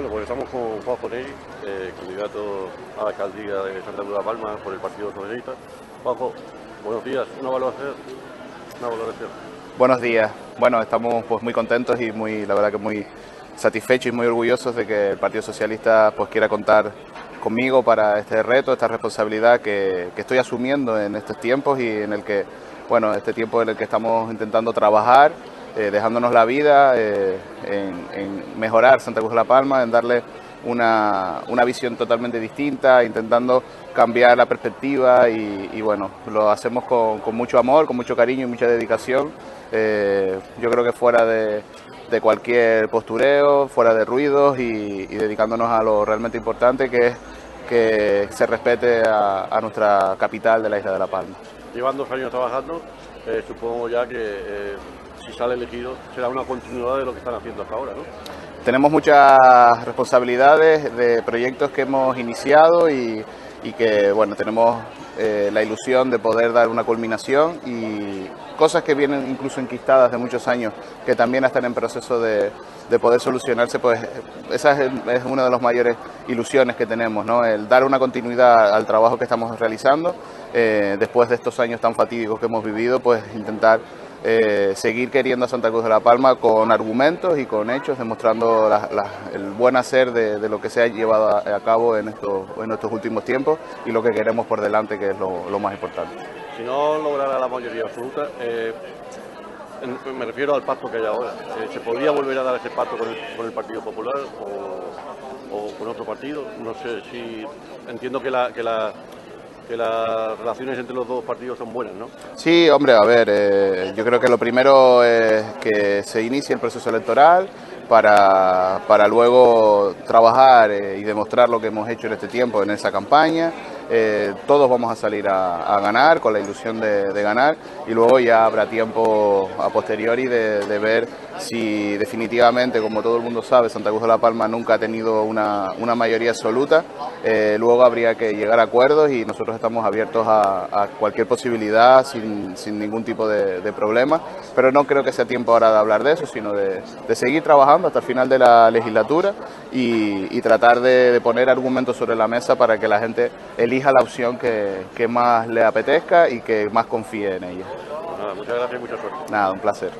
Bueno, pues estamos con Juan Neri, eh, candidato a la alcaldía de Santa Cruz de Palma por el Partido Socialista. Juanjo, buenos días, una valoración. Una valoración. Buenos días. Bueno, estamos pues muy contentos y muy, la verdad que muy satisfechos y muy orgullosos de que el Partido Socialista pues quiera contar conmigo para este reto, esta responsabilidad que, que estoy asumiendo en estos tiempos y en el que, bueno, este tiempo en el que estamos intentando trabajar eh, dejándonos la vida eh, en, mejorar Santa Cruz de la Palma, en darle una, visión totalmente distinta, intentando cambiar la perspectiva y, bueno, lo hacemos con, mucho amor, con mucho cariño y mucha dedicación. Eh, yo creo que fuera de, cualquier postureo, fuera de ruidos y, dedicándonos a lo realmente importante que es que se respete a, nuestra capital de la isla de La Palma. Llevan dos años trabajando, supongo ya que si sale elegido, será una continuidad de lo que están haciendo hasta ahora, ¿no? Tenemos muchas responsabilidades de proyectos que hemos iniciado y, que, bueno, tenemos eh, la ilusión de poder dar una culminación y cosas que vienen incluso enquistadas de muchos años, que también están en proceso de, poder solucionarse, pues esa es, una de las mayores ilusiones que tenemos, ¿no? El dar una continuidad al trabajo que estamos realizando, eh, después de estos años tan fatídicos que hemos vivido, pues intentar eh, seguir queriendo a Santa Cruz de la Palma con argumentos y con hechos, demostrando el buen hacer de, lo que se ha llevado a, cabo en estos, en estos últimos tiempos y lo que queremos por delante, que es lo, más importante. Si no lograra la mayoría absoluta, eh, me refiero al pacto que hay ahora, eh, ¿se podría volver a dar ese pacto con el, Partido Popular o, con otro partido? No sé si entiendo que la las relaciones entre los dos partidos son buenas, ¿no? Sí, hombre, a ver, eh, yo creo que lo primero es que se inicie el proceso electoral para, para luego trabajar eh, y demostrar lo que hemos hecho en este tiempo en esa campaña. Eh, todos vamos a salir a, ganar con la ilusión de, ganar y luego ya habrá tiempo a posteriori de, ver si definitivamente, como todo el mundo sabe, Santa Cruz de la Palma nunca ha tenido una, mayoría absoluta, eh, luego habría que llegar a acuerdos y nosotros estamos abiertos a, cualquier posibilidad sin, ningún tipo de, problema, pero no creo que sea tiempo ahora de hablar de eso, sino de, seguir trabajando hasta el final de la legislatura y, tratar de, poner argumentos sobre la mesa para que la gente elija la opción que, que más le apetezca y que más confíe en ella. Pues muchas gracias y mucha suerte. Nada, un placer.